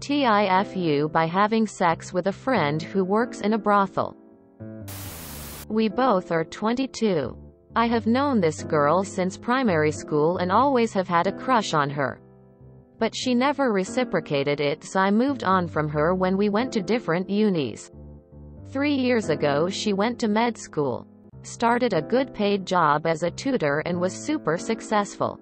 TIFU by having sex with a friend who works in a brothel. We both are 22. I have known this girl since primary school and always have had a crush on her. But she never reciprocated it so I moved on from her when we went to different unis. Three years ago she went to med school. Started a good paid job as a tutor and was super successful.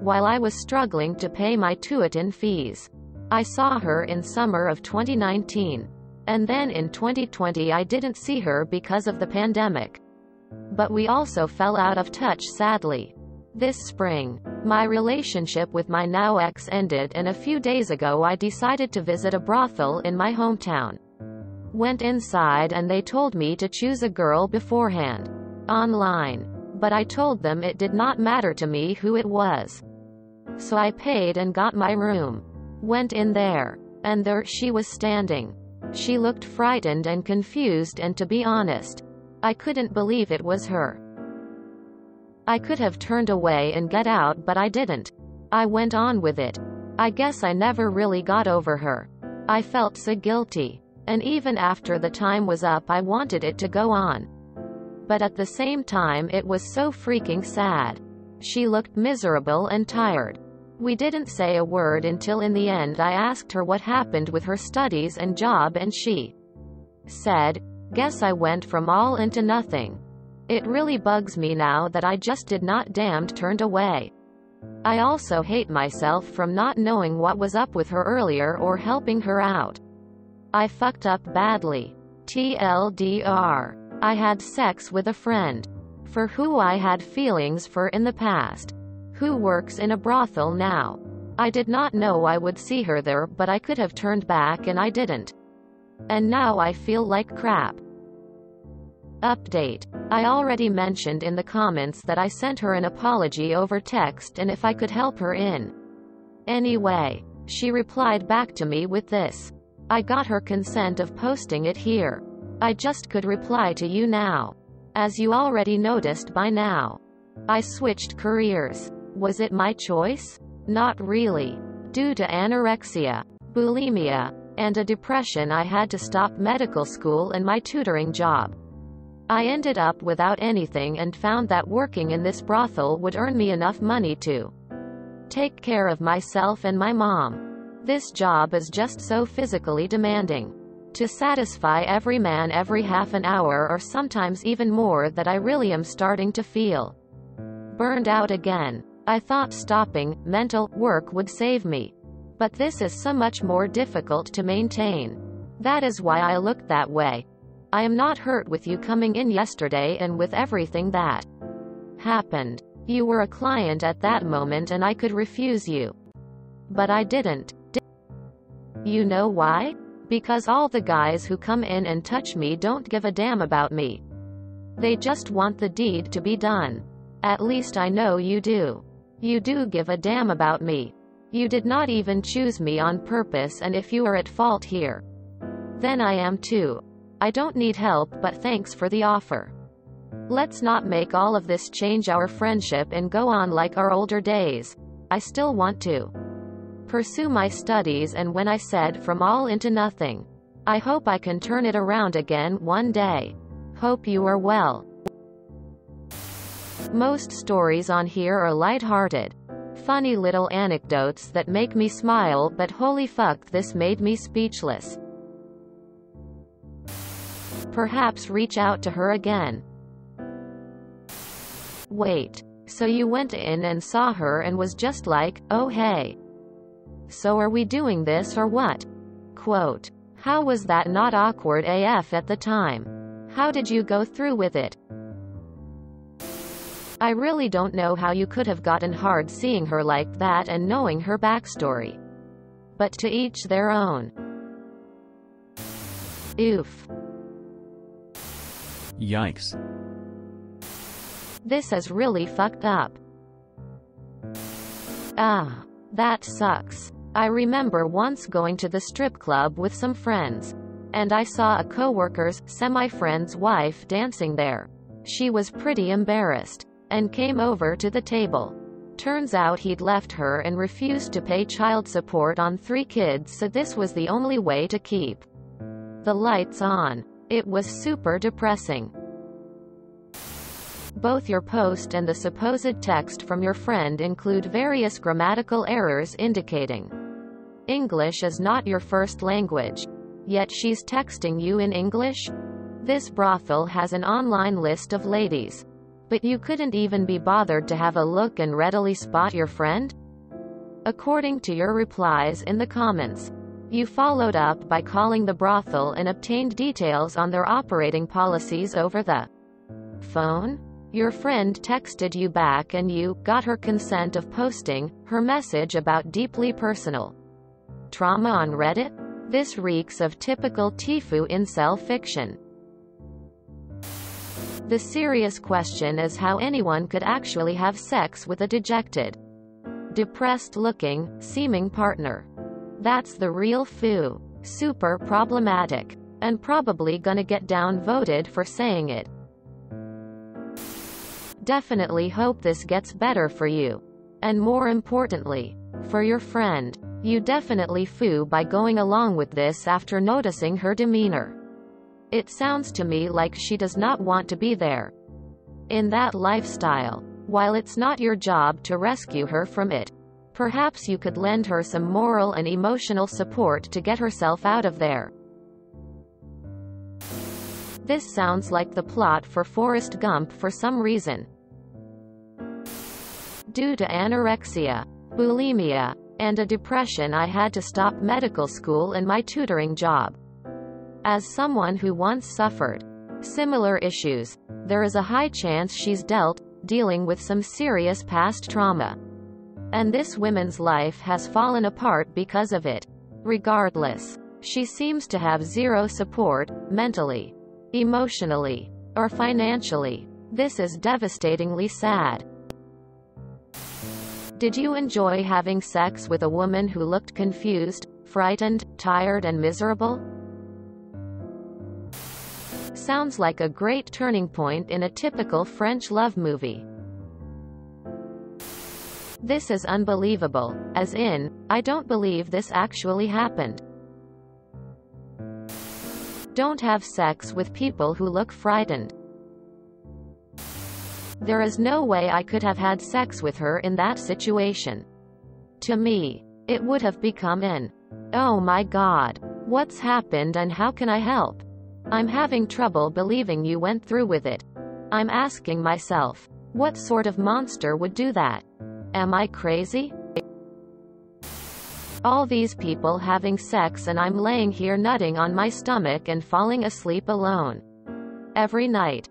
While I was struggling to pay my tuition fees. I saw her in summer of 2019. And then in 2020 I didn't see her because of the pandemic. But we also fell out of touch sadly. This spring, my relationship with my now ex ended and a few days ago I decided to visit a brothel in my hometown. Went inside and they told me to choose a girl beforehand. Online. But I told them it did not matter to me who it was. So I paid and got my room. Went in there. And there she was standing. She looked frightened and confused and to be honest, I couldn't believe it was her. I could have turned away and get out but I didn't. I went on with it. I guess I never really got over her. I felt so guilty. And even after the time was up I wanted it to go on. But at the same time it was so freaking sad. She looked miserable and tired. We didn't say a word until in the end I asked her what happened with her studies and job and she said, Guess I went from all into nothing. It really bugs me now that I just did not damned turned away. I also hate myself from not knowing what was up with her earlier or helping her out. I fucked up badly. TLDR. I had sex with a friend. For who I had feelings for in the past. Who works in a brothel now. I did not know I would see her there but I could have turned back and I didn't. And now I feel like crap. Update. I already mentioned in the comments that I sent her an apology over text and if I could help her in. Anyway, she replied back to me with this. I got her consent of posting it here. I just could reply to you now. As you already noticed by now. I switched careers. Was it my choice? Not really. Due to anorexia, bulimia, and a depression I had to stop medical school and my tutoring job. I ended up without anything and found that working in this brothel would earn me enough money to take care of myself and my mom. This job is just so physically demanding. To satisfy every man every half an hour or sometimes even more that I really am starting to feel burned out again. I thought stopping mental work would save me. But this is so much more difficult to maintain. That is why I looked that way. I am not hurt with you coming in yesterday and with everything that happened. You were a client at that moment and I could refuse you. But I didn't. Did you know why? Because all the guys who come in and touch me don't give a damn about me. They just want the deed to be done. At least I know you do. You do give a damn about me. You did not even choose me on purpose and if you are at fault here, then I am too. I don't need help but thanks for the offer. Let's not make all of this change our friendship and go on like our older days. I still want to pursue my studies and when I said from all into nothing. I hope I can turn it around again one day. Hope you are well. Most stories on here are light-hearted. Funny little anecdotes that make me smile but holy fuck this made me speechless. Perhaps reach out to her again. Wait. So you went in and saw her and was just like, oh hey. So are we doing this or what? Quote. How was that not awkward AF at the time? How did you go through with it? I really don't know how you could have gotten hard seeing her like that and knowing her backstory. But to each their own. Oof. Yikes. This is really fucked up. Ah. That sucks. I remember once going to the strip club with some friends. And I saw a coworker's, semi-friend's wife dancing there. She was pretty embarrassed. And came over to the table. Turns out he'd left her and refused to pay child support on three kids so this was the only way to keep the lights on. It was super depressing. Both your post and the supposed text from your friend include various grammatical errors indicating English is not your first language. Yet she's texting you in English? This brothel has an online list of ladies. But you couldn't even be bothered to have a look and readily spot your friend? According to your replies in the comments, you followed up by calling the brothel and obtained details on their operating policies over the phone? Your friend texted you back and you got her consent of posting her message about deeply personal trauma on Reddit? This reeks of typical TIFU incel fiction. The serious question is how anyone could actually have sex with a dejected, depressed-looking, seeming partner. That's the real foo. Super problematic. And probably gonna get downvoted for saying it. Definitely hope this gets better for you. And more importantly, for your friend. You definitely foo by going along with this after noticing her demeanor. It sounds to me like she does not want to be there. In that lifestyle. While it's not your job to rescue her from it. Perhaps you could lend her some moral and emotional support to get herself out of there. This sounds like the plot for Forrest Gump for some reason due to anorexia, bulimia, and a depression I had to stop medical school and my tutoring job. As someone who once suffered similar issues, there is a high chance she's dealt, dealing with some serious past trauma. And this woman's life has fallen apart because of it. Regardless, she seems to have zero support, mentally, emotionally, or financially. This is devastatingly sad. Did you enjoy having sex with a woman who looked confused, frightened, tired and miserable? Sounds like a great turning point in a typical French love movie. This is unbelievable, as in, I don't believe this actually happened. Don't have sex with people who look frightened. There is no way I could have had sex with her in that situation. To me, it would have become an, oh my god, what's happened and how can I help? I'm having trouble believing you went through with it. I'm asking myself, what sort of monster would do that? Am I crazy? All these people having sex and I'm laying here nutting on my stomach and falling asleep alone. Every night.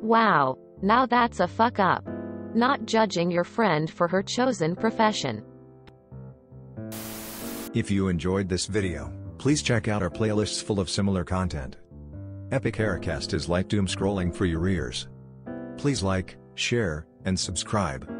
Wow. Now that's a fuck up. Not judging your friend for her chosen profession. If you enjoyed this video, please check out our playlists full of similar content. Epicaricast is like doom scrolling for your ears. Please like, share, and subscribe.